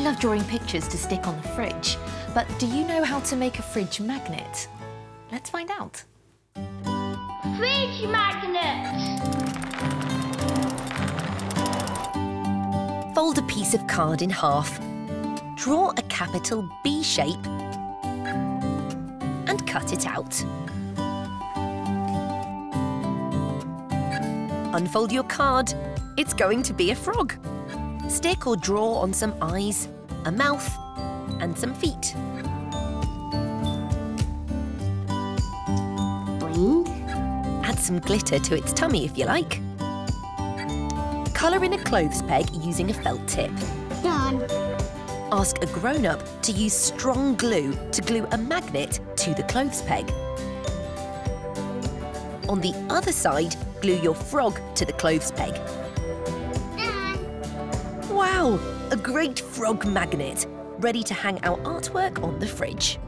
I love drawing pictures to stick on the fridge, but do you know how to make a fridge magnet? Let's find out. Fridge magnet! Fold a piece of card in half. Draw a capital B shape and cut it out. Unfold your card. It's going to be a frog. Stick or draw on some eyes, a mouth, and some feet. Boing. Add some glitter to its tummy if you like. Colour in a clothes peg using a felt tip. Done. Ask a grown-up to use strong glue to glue a magnet to the clothes peg. On the other side, glue your frog to the clothes peg. Wow! A great frog magnet, ready to hang our artwork on the fridge.